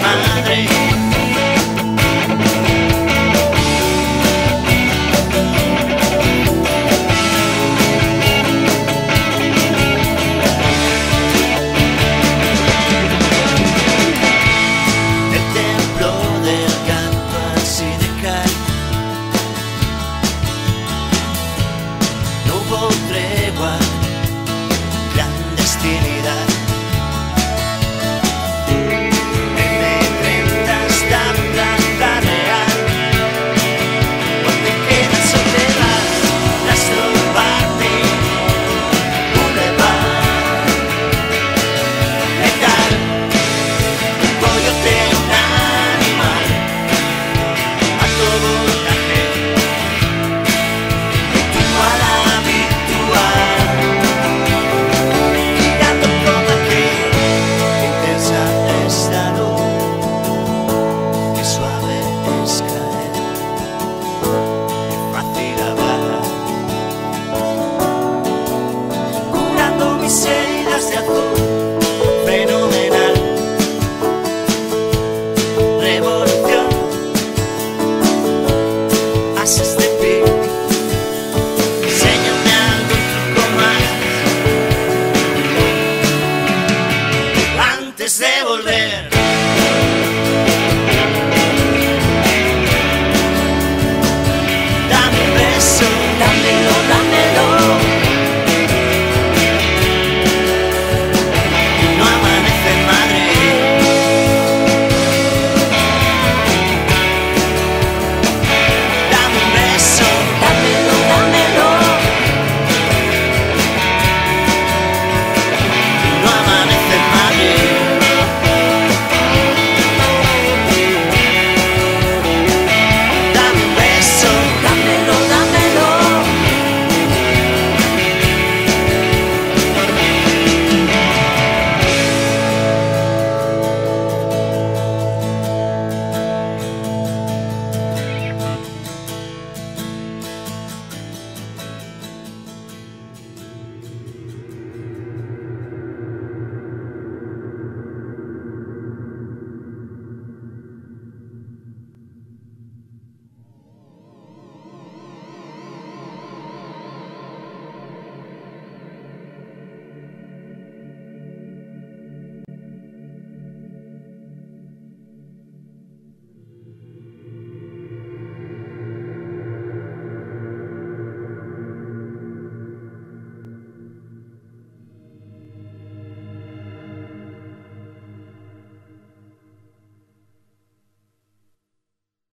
madre.